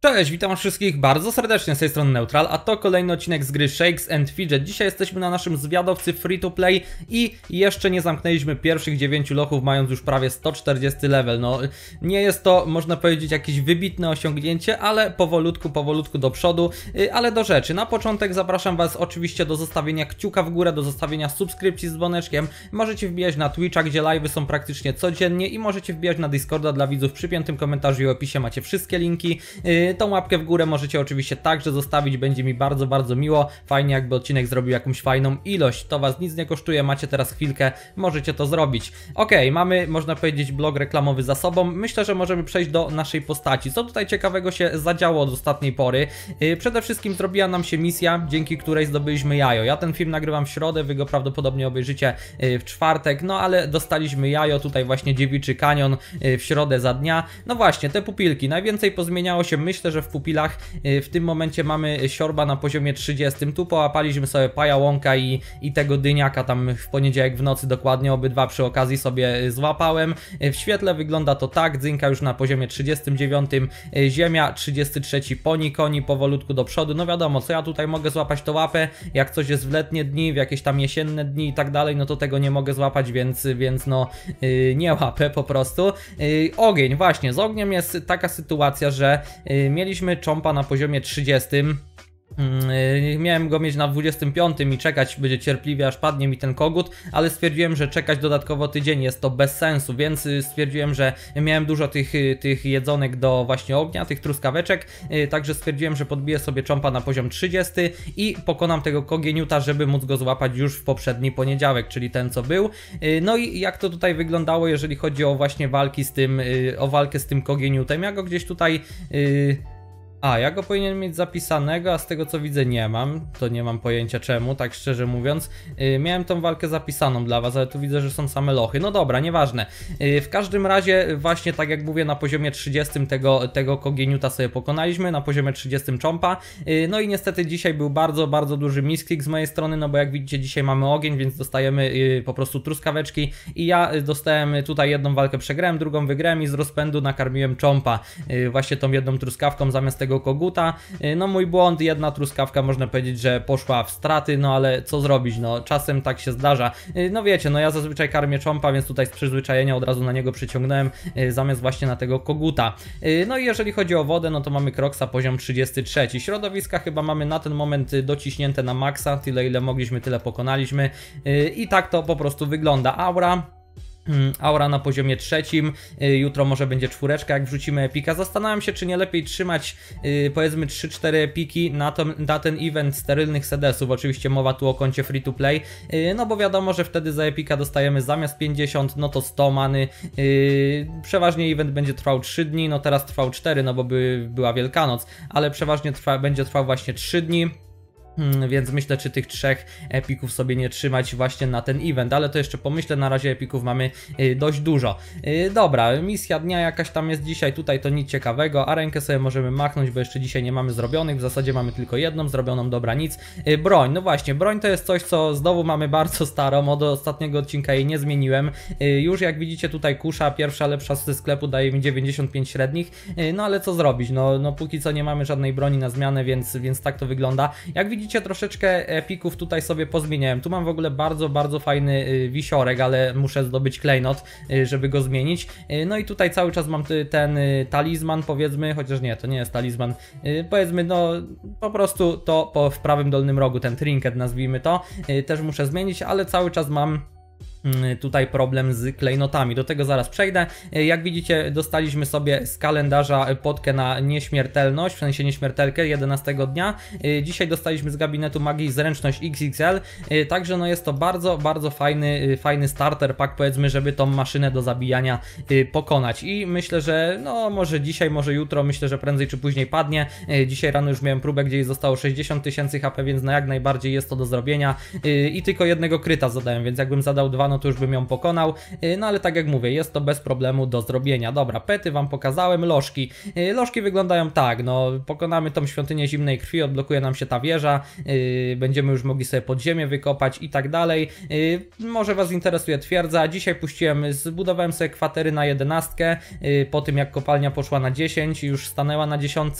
Cześć, witam wszystkich bardzo serdecznie z tej strony Neutral, a to kolejny odcinek z gry Shakes and Fidget. Dzisiaj jesteśmy na naszym zwiadowcy free to play i jeszcze nie zamknęliśmy pierwszych 9 lochów, mając już prawie 140 level. No, nie jest to, można powiedzieć, jakieś wybitne osiągnięcie, ale powolutku, powolutku do przodu, y, ale do rzeczy. Na początek zapraszam Was oczywiście do zostawienia kciuka w górę, do zostawienia subskrypcji z dzwoneczkiem. Możecie wbijać na Twitcha, gdzie live'y są praktycznie codziennie i możecie wbijać na Discorda dla widzów. Przy piątym komentarzu i opisie macie wszystkie linki. Y, Tą łapkę w górę możecie oczywiście także zostawić, będzie mi bardzo, bardzo miło. Fajnie jakby odcinek zrobił jakąś fajną ilość, to Was nic nie kosztuje, macie teraz chwilkę, możecie to zrobić. Ok, mamy, można powiedzieć, blog reklamowy za sobą. Myślę, że możemy przejść do naszej postaci. Co tutaj ciekawego się zadziało od ostatniej pory? Yy, przede wszystkim zrobiła nam się misja, dzięki której zdobyliśmy jajo. Ja ten film nagrywam w środę, Wy go prawdopodobnie obejrzycie yy, w czwartek, no ale dostaliśmy jajo, tutaj właśnie Dziewiczy Kanion w środę za dnia. No właśnie, te pupilki, najwięcej pozmieniało się, myślę, myślę, że w pupilach y, w tym momencie mamy siorba na poziomie 30. Tu połapaliśmy sobie pajałąka i, i tego dyniaka tam w poniedziałek w nocy dokładnie, obydwa przy okazji sobie y, złapałem. Y, w świetle wygląda to tak, dzynka już na poziomie 39, ziemia 33, poni koni powolutku do przodu. No wiadomo, co ja tutaj mogę złapać to łapę, jak coś jest w letnie dni, w jakieś tam jesienne dni i tak dalej, no to tego nie mogę złapać, więc, więc no nie łapę po prostu. Ogień, właśnie, z ogniem jest taka sytuacja, że mieliśmy czompa na poziomie 30. Mm, y, miałem go mieć na 25 i czekać, będzie cierpliwie aż padnie mi ten kogut, ale stwierdziłem, że czekać dodatkowo tydzień jest to bez sensu, więc y, stwierdziłem, że miałem dużo tych, y, tych jedzonek do właśnie ognia, tych truskaweczek, także stwierdziłem, że podbiję sobie czompa na poziom 30 i pokonam tego kogieniuta, żeby móc go złapać już w poprzedni poniedziałek, czyli ten co był. No i jak to tutaj wyglądało, jeżeli chodzi o właśnie walki z tym, o walkę z tym kogieniutem, ja go gdzieś tutaj... Yy a, ja go powinien mieć zapisanego, a z tego co widzę nie mam. To nie mam pojęcia czemu, tak szczerze mówiąc. Yy, miałem tą walkę zapisaną dla was, ale tu widzę, że są same lochy. No dobra, nieważne. Yy, w każdym razie, właśnie tak jak mówię, na poziomie 30 tego, tego Kogieniuta sobie pokonaliśmy, na poziomie 30 Chompa. Yy, no i niestety dzisiaj był bardzo, bardzo duży misklik z mojej strony, no bo jak widzicie dzisiaj mamy ogień, więc dostajemy yy, po prostu truskaweczki i ja dostałem tutaj jedną walkę przegrałem, drugą wygrałem i z rozpędu nakarmiłem Chompa. Yy, właśnie tą jedną truskawką zamiast tego tego koguta. Y, no mój błąd, jedna truskawka można powiedzieć, że poszła w straty, no ale co zrobić, no czasem tak się zdarza. Y, no wiecie, no ja zazwyczaj karmię czompa, więc tutaj z przyzwyczajenia od razu na niego przyciągnąłem, y, zamiast właśnie na tego koguta. No i jeżeli chodzi o wodę, no to mamy Kroksa poziom 33. Środowiska chyba mamy na ten moment dociśnięte na maksa, tyle ile mogliśmy, tyle pokonaliśmy. I tak to po prostu wygląda. Aura aura na poziomie trzecim, y, jutro może będzie czwóreczka, jak wrzucimy epika. Zastanawiam się, czy nie lepiej trzymać yy, powiedzmy 3-4 epiki na, to, na ten event sterylnych sedesów. Oczywiście mowa tu o koncie free to play, yy, no bo wiadomo, że wtedy za epika dostajemy zamiast 50, no to 100 many. Przeważnie event będzie trwał 3 dni, no teraz trwał 4, no bo by była Wielkanoc, ale przeważnie trwa, będzie trwał właśnie 3 dni. Hmm, więc myślę, czy tych trzech epików sobie nie trzymać właśnie na ten event, ale to jeszcze pomyślę, na razie epików mamy y, dość dużo. Y, dobra, misja dnia jakaś tam jest dzisiaj, tutaj to nic ciekawego, a rękę sobie możemy machnąć, bo jeszcze dzisiaj nie mamy zrobionych, w zasadzie mamy tylko jedną zrobioną, dobra, nic. Y, broń, no właśnie, broń to jest coś, co znowu mamy bardzo starą, od ostatniego odcinka jej nie zmieniłem. Już jak widzicie tutaj kusza, pierwsza lepsza ze sklepu daje mi 95 średnich, no ale co zrobić, no, no póki co nie mamy żadnej broni na zmianę, więc, więc tak to wygląda. Jak widzicie widzicie, troszeczkę epików tutaj sobie pozmieniałem. Tu mam w ogóle bardzo, bardzo fajny y, wisiorek, ale muszę zdobyć klejnot, y, żeby go zmienić. Y, no i tutaj cały czas mam ten talizman, powiedzmy, chociaż nie, to nie jest talizman. Powiedzmy, no po prostu to po, w prawym dolnym rogu, ten trinket nazwijmy to, też muszę zmienić, ale cały czas mam tutaj problem z klejnotami. Do tego zaraz przejdę. E, jak widzicie, dostaliśmy sobie z kalendarza podkę na nieśmiertelność, w sensie nieśmiertelkę 11 dnia. E, dzisiaj dostaliśmy z gabinetu magii zręczność XXL, także no jest to bardzo, bardzo fajny, fajny starter pack, powiedzmy, żeby tą maszynę do zabijania pokonać. I myślę, że no może dzisiaj, może jutro, myślę, że prędzej czy później padnie. Dzisiaj rano już miałem próbę, gdzie zostało 60 tysięcy HP, więc no jak najbardziej jest to do zrobienia. I tylko jednego kryta zadałem, więc jakbym zadał dwa, no no to już bym ją pokonał, y, no ale tak jak mówię, jest to bez problemu do zrobienia. Dobra, pety wam pokazałem, lożki. Y, lożki wyglądają tak, no pokonamy tą świątynię zimnej krwi, odblokuje nam się ta wieża, y, będziemy już mogli sobie podziemie wykopać i tak dalej. Może was interesuje twierdza, dzisiaj puściłem, zbudowałem sobie kwatery na 11, po tym jak kopalnia poszła na 10, już stanęła na 10,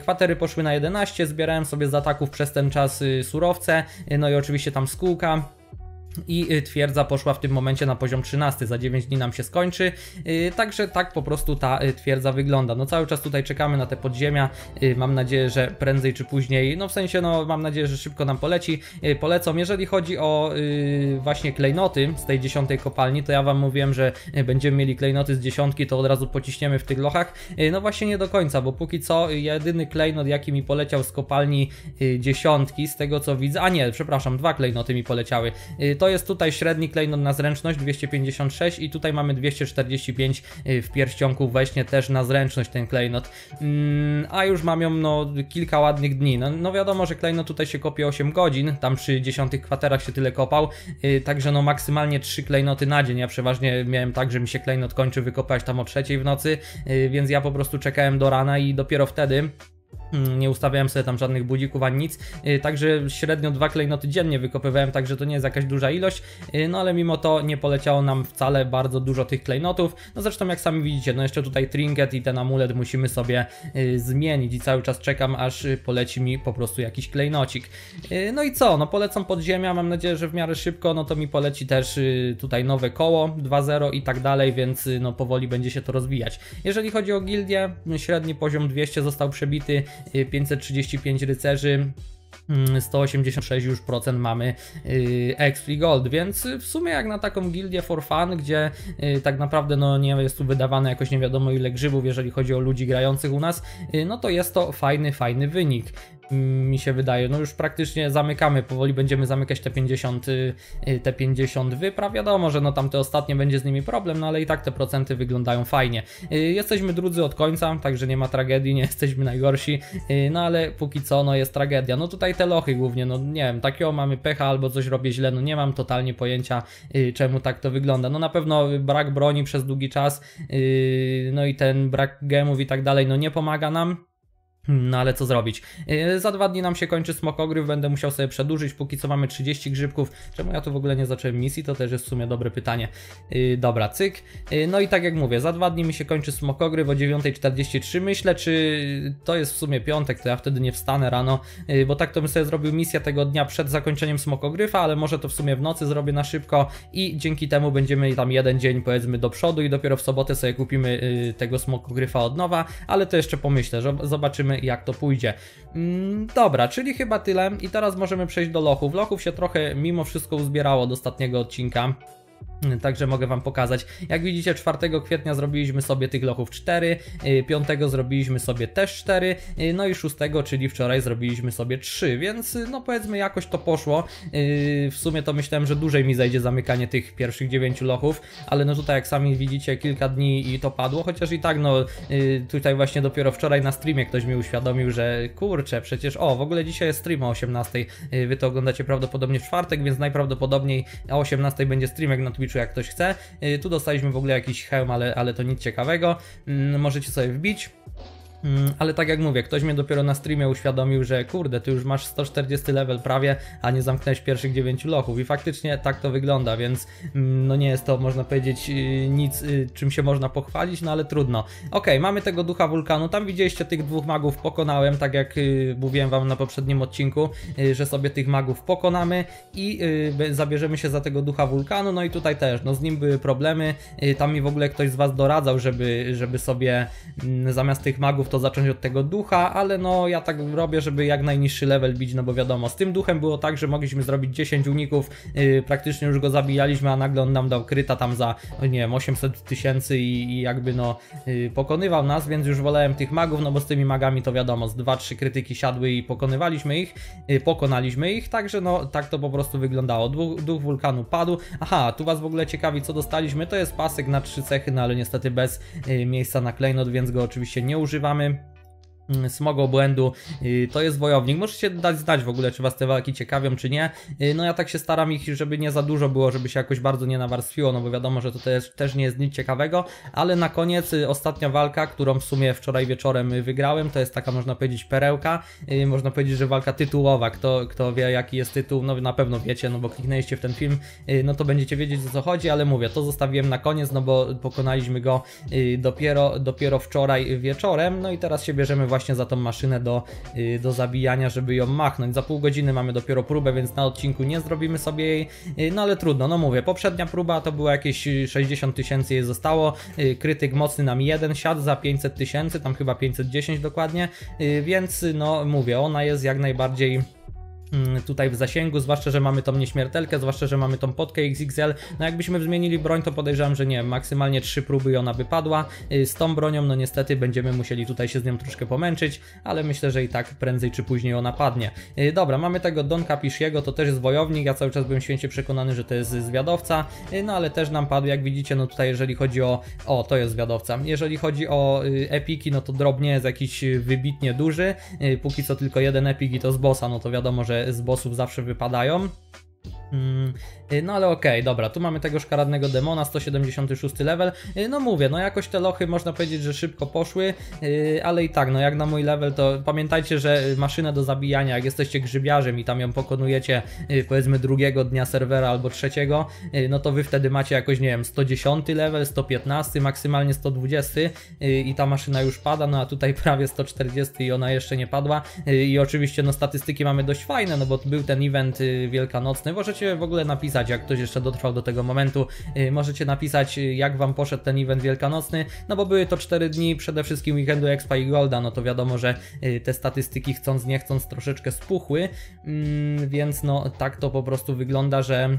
kwatery poszły na 11, zbierałem sobie z ataków przez ten czas surowce, no i oczywiście tam skółka i y, twierdza poszła w tym momencie na poziom 13, za 9 dni nam się skończy, y, także tak po prostu ta y, twierdza wygląda. No cały czas tutaj czekamy na te podziemia, mam nadzieję, że prędzej czy później, no w sensie no mam nadzieję, że szybko nam poleci, polecą. Jeżeli chodzi o właśnie klejnoty z tej dziesiątej kopalni, to ja wam mówiłem, że będziemy mieli klejnoty z dziesiątki, to od razu pociśniemy w tych lochach. No właśnie nie do końca, bo póki co jedyny klejnot jaki mi poleciał z kopalni dziesiątki, z tego co widzę, a nie, przepraszam, dwa klejnoty mi poleciały, to to jest tutaj średni klejnot na zręczność 256 i tutaj mamy 245 y, w pierścionku właśnie też na zręczność ten klejnot. Mm, a już mam ją no kilka ładnych dni. No, no wiadomo, że klejnot tutaj się kopie 8 godzin, tam przy dziesiątych kwaterach się tyle kopał, y, także no maksymalnie 3 klejnoty na dzień. Ja przeważnie miałem tak, że mi się klejnot kończy wykopać tam o trzeciej w nocy, y, więc ja po prostu czekałem do rana i dopiero wtedy nie ustawiałem sobie tam żadnych budzików ani nic, y, także średnio dwa klejnoty dziennie wykopywałem, także to nie jest jakaś duża ilość, y, no ale mimo to nie poleciało nam wcale bardzo dużo tych klejnotów, no zresztą jak sami widzicie, no jeszcze tutaj trinket i ten amulet musimy sobie y, zmienić i cały czas czekam aż poleci mi po prostu jakiś klejnocik. No i co, no polecam podziemia, mam nadzieję, że w miarę szybko, no to mi poleci też tutaj nowe koło 2.0 i tak dalej, więc no powoli będzie się to rozwijać. Jeżeli chodzi o gildię, średni poziom 200 został przebity, 535 rycerzy, 186 mm, już procent mamy yy, XP Gold, więc w sumie jak na taką gildię for fun, gdzie yy, tak naprawdę no, nie jest tu wydawane jakoś nie wiadomo ile grzybów, jeżeli chodzi o ludzi grających u nas, no to jest to fajny, fajny wynik mi się wydaje. No już praktycznie zamykamy, powoli będziemy zamykać te 50, y, te 50 wypraw. Wiadomo, że no tam te ostatnie będzie z nimi problem, no ale i tak te procenty wyglądają fajnie. Y, jesteśmy drudzy od końca, także nie ma tragedii, nie jesteśmy najgorsi, y, no ale póki co no jest tragedia. No tutaj te lochy głównie, no nie wiem, takiego mamy pecha albo coś robię źle, no nie mam totalnie pojęcia czemu tak to wygląda. No na pewno brak broni przez długi czas, no i ten brak gemów i tak dalej, no nie pomaga nam. No ale co zrobić? Yy, za dwa dni nam się kończy smokogryf, będę musiał sobie przedłużyć, póki co mamy 30 grzybków. Czemu ja tu w ogóle nie zacząłem misji? To też jest w sumie dobre pytanie. Yy, dobra, cyk. Yy, no i tak jak mówię, za dwa dni mi się kończy smokogryf o 9.43. Myślę, czy to jest w sumie piątek, to ja wtedy nie wstanę rano, bo tak to bym sobie zrobił misję tego dnia przed zakończeniem smokogryfa, ale może to w sumie w nocy zrobię na szybko i dzięki temu będziemy tam jeden dzień powiedzmy do przodu i dopiero w sobotę sobie kupimy tego smokogryfa od nowa, ale to jeszcze pomyślę, że zobaczymy jak to pójdzie. Mm, dobra, czyli chyba tyle i teraz możemy przejść do lochów. Lochów się trochę mimo wszystko uzbierało do ostatniego odcinka. Także mogę Wam pokazać. Jak widzicie, 4 kwietnia zrobiliśmy sobie tych lochów 4, 5 y, zrobiliśmy sobie też 4, y, no i 6, czyli wczoraj zrobiliśmy sobie 3, więc y, no powiedzmy jakoś to poszło. W sumie to myślałem, że dłużej mi zajdzie zamykanie tych pierwszych 9 lochów, ale no tutaj jak sami widzicie, kilka dni i to padło, chociaż i tak no tutaj właśnie dopiero wczoraj na streamie ktoś mi uświadomił, że kurczę, przecież o, w ogóle dzisiaj jest stream o 18, Wy to oglądacie prawdopodobnie w czwartek, więc najprawdopodobniej o 18 będzie streamek na Twitchu jak ktoś chce. Y, tu dostaliśmy w ogóle jakiś hełm, ale, ale to nic ciekawego. Mm, możecie sobie wbić. Mm, ale tak jak mówię, ktoś mnie dopiero na streamie uświadomił, że kurde, ty już masz 140 level prawie, a nie zamknąłeś pierwszych 9 lochów. I faktycznie tak to wygląda, więc mm, no nie jest to można powiedzieć y, nic, y, czym się można pochwalić, no ale trudno. Ok, mamy tego ducha wulkanu, tam widzieliście tych dwóch magów pokonałem, tak jak y, mówiłem wam na poprzednim odcinku, że sobie tych magów pokonamy i zabierzemy się za tego ducha wulkanu, no i tutaj też, no z nim były problemy, tam mi w ogóle ktoś z was doradzał, żeby, żeby sobie mm, zamiast tych magów to zacząć od tego ducha, ale no ja tak robię, żeby jak najniższy level bić, no bo wiadomo, z tym duchem było tak, że mogliśmy zrobić 10 uników, yy, praktycznie już go zabijaliśmy, a nagle on nam dał kryta tam za, nie wiem, 800 tysięcy i, i, jakby no yy, pokonywał nas, więc już wolałem tych magów, no bo z tymi magami to wiadomo, z 2-3 krytyki siadły i pokonywaliśmy ich, yy, pokonaliśmy ich, także no tak to po prostu wyglądało. Duch, duch wulkanu padł. Aha, tu was w ogóle ciekawi co dostaliśmy, to jest pasek na trzy cechy, no ale niestety bez yy, miejsca na klejnot, więc go oczywiście nie używamy. Pozdrawiamy. Smogo błędu, y, to jest wojownik. Możecie dać znać w ogóle, czy was te walki ciekawią, czy nie. Y, No ja tak się staram ich, żeby nie za dużo było, żeby się jakoś bardzo nie nawarstwiło, no bo wiadomo, że to też, też nie jest nic ciekawego, ale na koniec y, ostatnia walka, którą w sumie wczoraj wieczorem wygrałem, to jest taka można powiedzieć perełka, można powiedzieć, że walka tytułowa, kto, kto wie jaki jest tytuł, no na pewno wiecie, no bo kliknęliście w ten film, no to będziecie wiedzieć o co chodzi, ale mówię, to zostawiłem na koniec, no bo pokonaliśmy go dopiero, dopiero wczoraj wieczorem, no i teraz się bierzemy właśnie za tą maszynę do, y, do zabijania, żeby ją machnąć. Za pół godziny mamy dopiero próbę, więc na odcinku nie zrobimy sobie jej, y, no ale trudno, no mówię, poprzednia próba to była jakieś y, 60 tysięcy jej zostało, y, krytyk mocny nam jeden siadł za 500 tysięcy, tam chyba 510 dokładnie, y, więc y, no mówię, ona jest jak najbardziej tutaj w zasięgu, zwłaszcza, że mamy tą nieśmiertelkę, zwłaszcza, że mamy tą potkę XXL. No jakbyśmy zmienili broń, to podejrzewam, że nie, maksymalnie trzy próby i ona by padła. Y, Z tą bronią, no niestety będziemy musieli tutaj się z nią troszkę pomęczyć, ale myślę, że i tak prędzej czy później ona padnie. Y, Dobra, mamy tego Donka Pishiego, to też jest wojownik, ja cały czas byłem święcie przekonany, że to jest zwiadowca, y, no ale też nam padł, jak widzicie, no tutaj jeżeli chodzi o... O, to jest zwiadowca. Jeżeli chodzi o epiki, no to drobnie jest jakiś wybitnie duży, póki co tylko jeden epik i to z bossa, no to wiadomo, że z bossów zawsze wypadają. Y, No ale okej, dobra, tu mamy tego szkaradnego demona, 176 level. Y, No mówię, no jakoś te lochy można powiedzieć, że szybko poszły, y, ale i tak, no jak na mój level, to pamiętajcie, że maszynę do zabijania, jak jesteście grzybiarzem i tam ją pokonujecie, powiedzmy drugiego dnia serwera albo trzeciego, no to wy wtedy macie jakoś, nie wiem, 110 level, 115, maksymalnie 120 y, i ta maszyna już pada, no a tutaj prawie 140 i ona jeszcze nie padła. I oczywiście, no statystyki mamy dość fajne, no bo był ten event wielkanocny. Możecie w ogóle napisać, jak ktoś jeszcze dotrwał do tego momentu, y, możecie napisać, y, jak wam poszedł ten event wielkanocny, no bo były to 4 dni przede wszystkim weekendu Expa i Golda, no to wiadomo, że y, te statystyki chcąc nie chcąc troszeczkę spuchły, mm, więc no tak to po prostu wygląda, że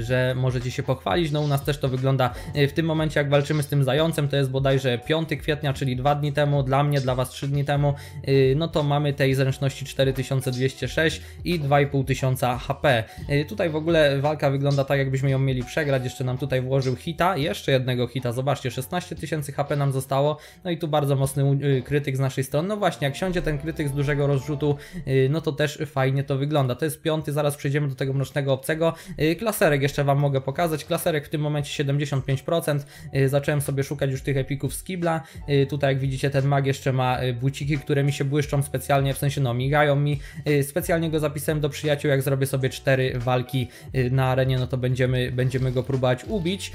że możecie się pochwalić. No u nas też to wygląda. Y, w tym momencie, jak walczymy z tym zającem, to jest bodajże 5 kwietnia, czyli 2 dni temu, dla mnie, dla Was 3 dni temu, y, no to mamy tej zręczności 4206 i 2500 HP. Y, Tutaj w ogóle walka wygląda tak, jakbyśmy ją mieli przegrać, jeszcze nam tutaj włożył hita, jeszcze jednego hita, zobaczcie, 16 tysięcy HP nam zostało, no i tu bardzo mocny y, krytyk z naszej strony, no właśnie, jak siądzie ten krytyk z dużego rozrzutu, y, no to też fajnie to wygląda. To jest piąty, zaraz przejdziemy do tego mrocznego obcego. Klaserek jeszcze Wam mogę pokazać. Klaserek w tym momencie 75%. Y, Zacząłem sobie szukać już tych epików z kibla. Y, Tutaj jak widzicie ten mag jeszcze ma y, buciki, które mi się błyszczą specjalnie, w sensie no migają mi. Specjalnie go zapisałem do przyjaciół, jak zrobię sobie cztery walki na arenie, no to będziemy, będziemy go próbować ubić.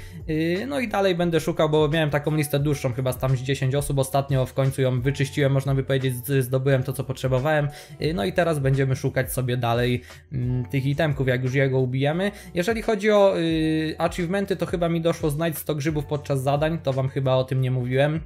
No i dalej będę szukał, bo miałem taką listę dłuższą, chyba tam z 10 osób. Ostatnio w końcu ją wyczyściłem, można by powiedzieć, zdobyłem to, co potrzebowałem. No i teraz będziemy szukać sobie dalej mm, tych itemków, jak już jego ubijemy. Jeżeli chodzi o y, achievementy, to chyba mi doszło znaleźć 100 grzybów podczas zadań, to wam chyba o tym nie mówiłem.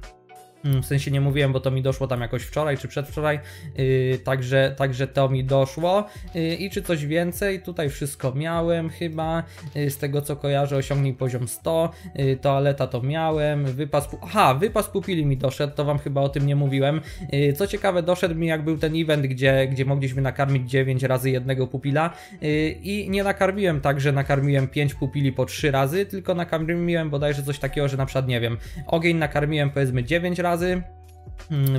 Mm, W sensie nie mówiłem, bo to mi doszło tam jakoś wczoraj czy przedwczoraj, yy, także, także to mi doszło. Yy, I czy coś więcej? Tutaj wszystko miałem chyba, yy, z tego co kojarzę osiągnij poziom 100, yy, toaleta to miałem, wypas, aha, wypas pupili mi doszedł, to wam chyba o tym nie mówiłem. Yy, co ciekawe, doszedł mi jak był ten event, gdzie, gdzie mogliśmy nakarmić 9 razy jednego pupila yy, i nie nakarmiłem tak, że nakarmiłem 5 pupili po 3 razy, tylko nakarmiłem bodajże coś takiego, że na przykład nie wiem, ogień nakarmiłem powiedzmy 9 razy, razy.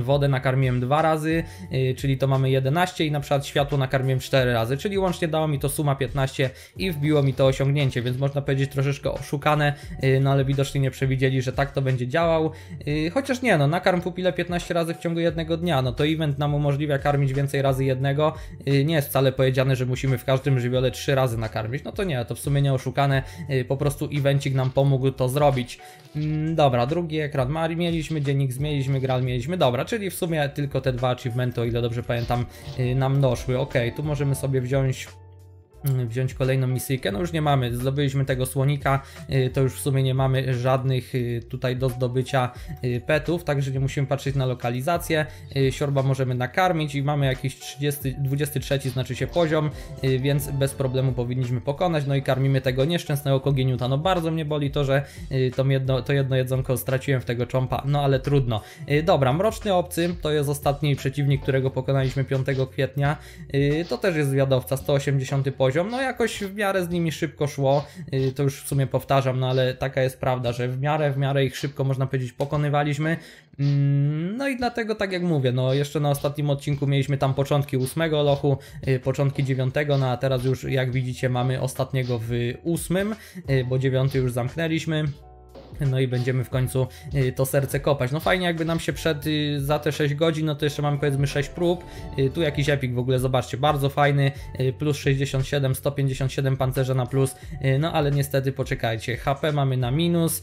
Wodę nakarmiłem dwa razy, yy, czyli to mamy 11 i na przykład światło nakarmiłem 4 razy, czyli łącznie dało mi to suma 15 i wbiło mi to osiągnięcie, więc można powiedzieć troszeczkę oszukane, yy, no ale widocznie nie przewidzieli, że tak to będzie działał. Yy, Chociaż nie, no nakarm pupile 15 razy w ciągu jednego dnia, no to event nam umożliwia karmić więcej razy jednego. Nie jest wcale powiedziane, że musimy w każdym żywiole 3 razy nakarmić, no to nie, to w sumie nie oszukane, po prostu evencik nam pomógł to zrobić. Mm, Dobra, drugi ekran mieliśmy, dziennik zmieniliśmy, gral mieliśmy, dobra, czyli w sumie tylko te dwa achievementy, o ile dobrze pamiętam, yy, nam doszły. Ok, tu możemy sobie wziąć wziąć kolejną misyjkę. No już nie mamy, zdobyliśmy tego słonika, y, to już w sumie nie mamy żadnych y, tutaj do zdobycia y, petów, także nie musimy patrzeć na lokalizację. Siorba możemy nakarmić i mamy jakiś 30, 23 znaczy się poziom, więc bez problemu powinniśmy pokonać. No i karmimy tego nieszczęsnego kogieniuta. No bardzo mnie boli to, że to jedno, to jedno jedzonko straciłem w tego czompa, no ale trudno. Dobra, Mroczny Obcy to jest ostatni przeciwnik, którego pokonaliśmy 5 kwietnia. To też jest zwiadowca, 180 poziom. Poziom, no jakoś w miarę z nimi szybko szło, y, to już w sumie powtarzam, no ale taka jest prawda, że w miarę, w miarę ich szybko można powiedzieć pokonywaliśmy, mm, no i dlatego tak jak mówię, no jeszcze na ostatnim odcinku mieliśmy tam początki ósmego lochu, y, początki dziewiątego, no a teraz już jak widzicie mamy ostatniego w ósmym, y, bo dziewiąty już zamknęliśmy. No i będziemy w końcu y, to serce kopać. No fajnie jakby nam się przed y, za te 6 godzin, no to jeszcze mamy powiedzmy 6 prób. Y, tu jakiś epik w ogóle, zobaczcie, bardzo fajny. Plus 67, 157 pancerza na plus. No ale niestety poczekajcie, HP mamy na minus.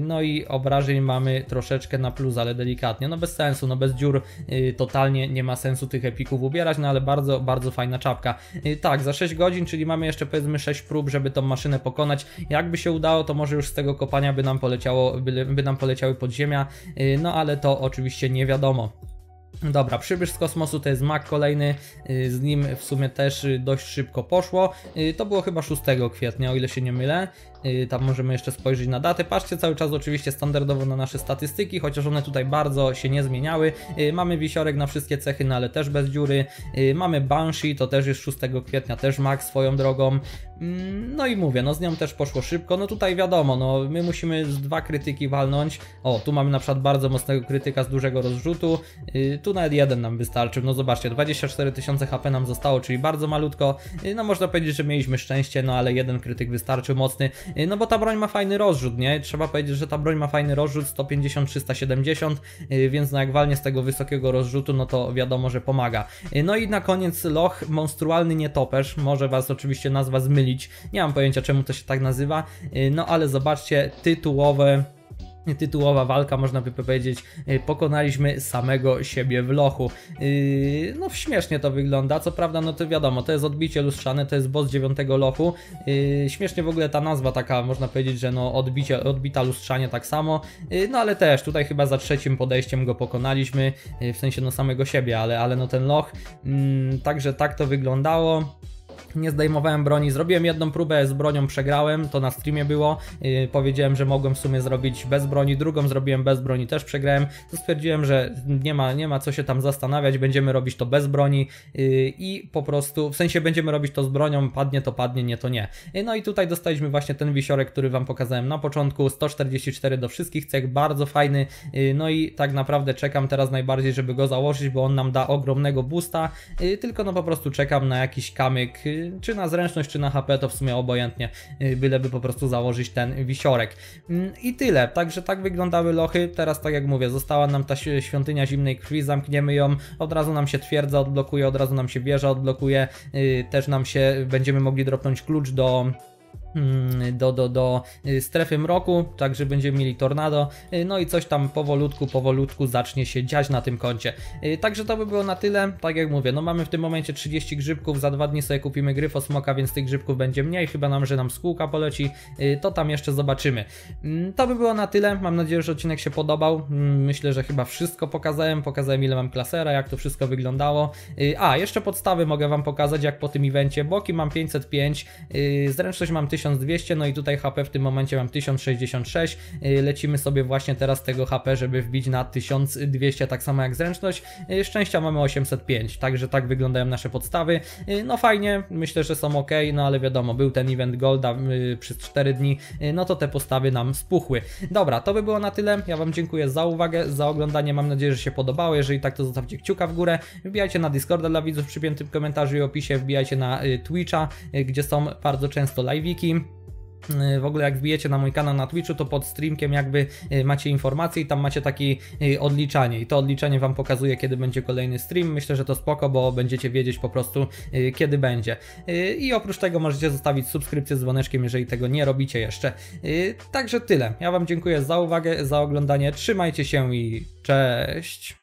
No i obrażeń mamy troszeczkę na plus, ale delikatnie. No bez sensu, no bez dziur totalnie nie ma sensu tych epików ubierać, no ale bardzo, bardzo fajna czapka. Tak, za 6 godzin, czyli mamy jeszcze powiedzmy 6 prób, żeby tą maszynę pokonać. Jakby się udało, to może już z tego kopania by nam poleciało, by, by nam poleciały podziemia, y, no ale to oczywiście nie wiadomo. Dobra, przybysz z kosmosu to jest Mac kolejny, y, z nim w sumie też y, dość szybko poszło. To było chyba 6 kwietnia, o ile się nie mylę. Tam możemy jeszcze spojrzeć na datę. Patrzcie cały czas oczywiście standardowo na nasze statystyki, chociaż one tutaj bardzo się nie zmieniały. Mamy wisiorek na wszystkie cechy, no ale też bez dziury. Mamy Banshee, to też jest 6 kwietnia, też Max swoją drogą. Mm, no i mówię, no z nią też poszło szybko. No tutaj wiadomo, no my musimy z dwa krytyki walnąć. O, tu mamy na przykład bardzo mocnego krytyka z dużego rozrzutu. Tu nawet jeden nam wystarczył. No zobaczcie, 24 tysiące HP nam zostało, czyli bardzo malutko. No można powiedzieć, że mieliśmy szczęście, no ale jeden krytyk wystarczył mocny. Yy, no bo ta broń ma fajny rozrzut, nie? Trzeba powiedzieć, że ta broń ma fajny rozrzut 150-370, yy, więc no jak walnie z tego wysokiego rozrzutu, no to wiadomo, że pomaga. Yy, no i na koniec loch, monstrualny nietoperz. Może was oczywiście nazwa zmyli nie mam pojęcia czemu to się tak nazywa, no ale zobaczcie, tytułowe tytułowa walka, można by powiedzieć, y, pokonaliśmy samego siebie w lochu. Y, no śmiesznie to wygląda, co prawda, no to wiadomo, to jest odbicie lustrzane, to jest boss dziewiątego lochu. Śmiesznie w ogóle ta nazwa taka, można powiedzieć, że no odbicie, odbita lustrzanie tak samo, no ale też tutaj chyba za trzecim podejściem go pokonaliśmy, w sensie no samego siebie, ale, ale no ten loch, mm, także tak to wyglądało nie zdejmowałem broni, zrobiłem jedną próbę z bronią, przegrałem, to na streamie było, yy, powiedziałem, że mogłem w sumie zrobić bez broni, drugą zrobiłem bez broni, też przegrałem, to stwierdziłem, że nie ma, nie ma co się tam zastanawiać, będziemy robić to bez broni yy, i po prostu, w sensie będziemy robić to z bronią, padnie to padnie, nie to nie. Yy, no i tutaj dostaliśmy właśnie ten wisiorek, który Wam pokazałem na początku, 144 do wszystkich cech, bardzo fajny, y, no i tak naprawdę czekam teraz najbardziej, żeby go założyć, bo on nam da ogromnego boosta, y, tylko no po prostu czekam na jakiś kamyk, y, czy na zręczność, czy na HP, to w sumie obojętnie, y, byleby po prostu założyć ten wisiorek. Mm, I tyle, także tak wyglądały lochy, teraz tak jak mówię, została nam ta świątynia zimnej krwi, zamkniemy ją, od razu nam się twierdza odblokuje, od razu nam się wieża odblokuje, y, też nam się, będziemy mogli dropnąć klucz do do, do, do y, strefy mroku, także będziemy mieli tornado, y, no i coś tam powolutku, powolutku zacznie się dziać na tym koncie. Y, także to by było na tyle, tak jak mówię, no mamy w tym momencie 30 grzybków, za dwa dni sobie kupimy gryfo smoka, więc tych grzybków będzie mniej, chyba nam, że nam skółka poleci, to tam jeszcze zobaczymy. Mm, to by było na tyle, mam nadzieję, że odcinek się podobał, mm, myślę, że chyba wszystko pokazałem, pokazałem ile mam klasera, jak to wszystko wyglądało. A, jeszcze podstawy mogę Wam pokazać, jak po tym evencie, boki mam 505, zręczność mam 1000 1200, no i tutaj HP w tym momencie mam 1066. Y, lecimy sobie właśnie teraz tego HP, żeby wbić na 1200, tak samo jak zręczność. Y, szczęścia mamy 805, także tak wyglądają nasze podstawy. Y, no fajnie, myślę, że są ok, no ale wiadomo, był ten event Golda przez 4 dni, no to te postawy nam spuchły. Dobra, to by było na tyle. Ja Wam dziękuję za uwagę, za oglądanie. Mam nadzieję, że się podobało. Jeżeli tak, to zostawcie kciuka w górę. Wbijajcie na Discorda dla widzów w przypiętym komentarzu i opisie. Wbijajcie na Twitcha, gdzie są bardzo często live'iki. Y, w ogóle jak wbijecie na mój kanał na Twitchu, to pod streamkiem jakby y, macie informacje i tam macie takie odliczanie i to odliczanie Wam pokazuje, kiedy będzie kolejny stream. Myślę, że to spoko, bo będziecie wiedzieć po prostu, y, kiedy będzie. I oprócz tego możecie zostawić subskrypcję z dzwoneczkiem, jeżeli tego nie robicie jeszcze. Także tyle. Ja Wam dziękuję za uwagę, za oglądanie. Trzymajcie się i cześć!